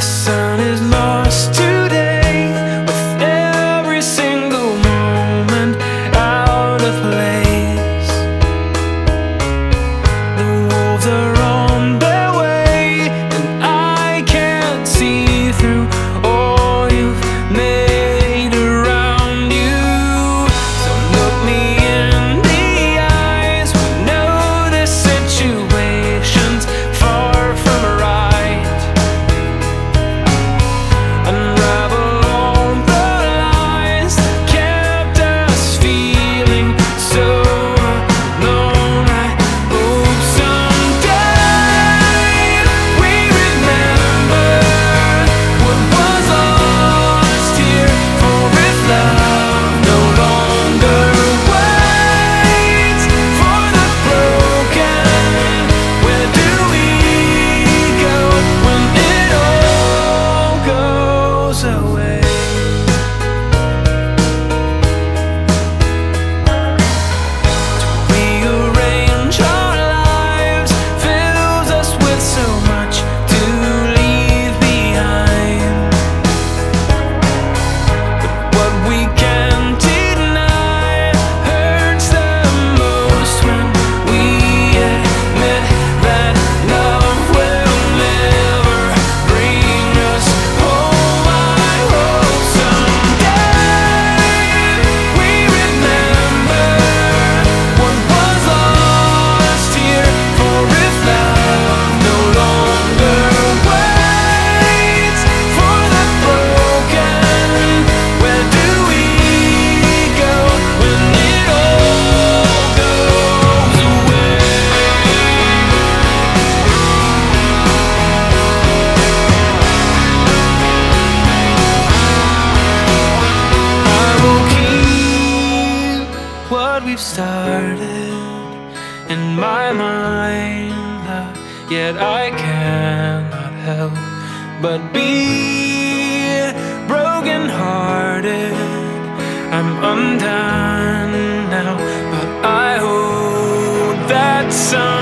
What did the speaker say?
the sun guarded in my mind that yet I cannot help but be broken hearted I'm undone now but I hold that song.